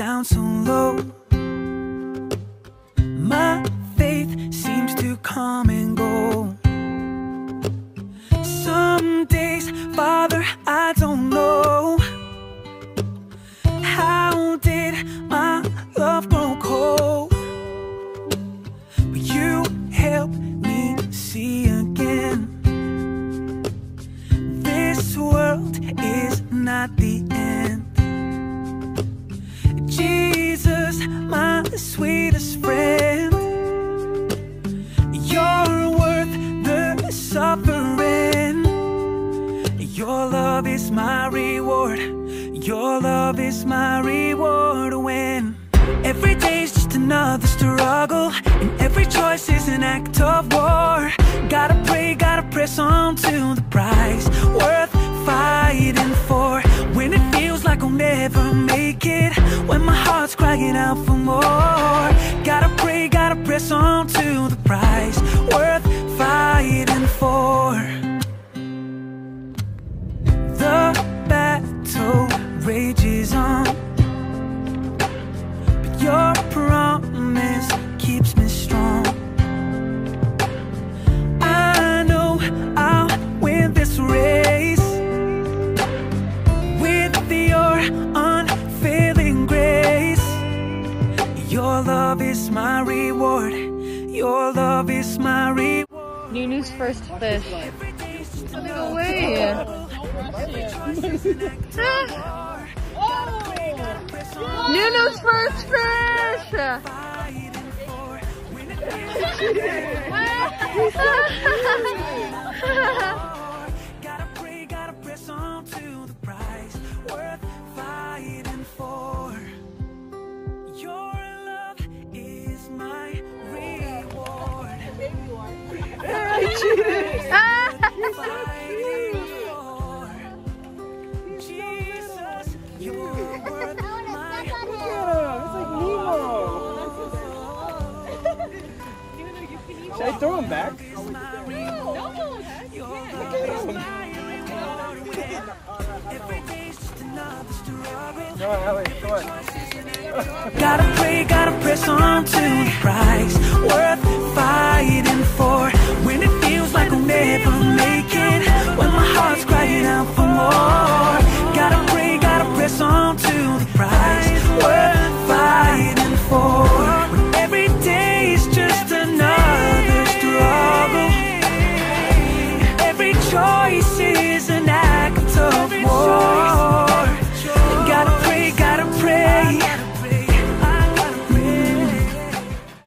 down so low. My faith seems to come and go. Some days, Father, I don't know. How did my love grow cold? But you help me see again. This world is not the sweetest friend. You're worth the suffering. Your love is my reward. Your love is my reward when every day's just another struggle, and every choice is an act of war. Gotta pray, gotta press on to the prize worth fighting for. When it feels like I'll never make it, when my heart's crying out for more. Press on to the prize worth fighting Your love is my reward. Your love is my reward. Nunu's first fish. Every day's just No way. Nunu's first fish! fighting for My Should I throw him back? Another struggle. No, Ellie, come on. Gotta pray, gotta press on to the prize worth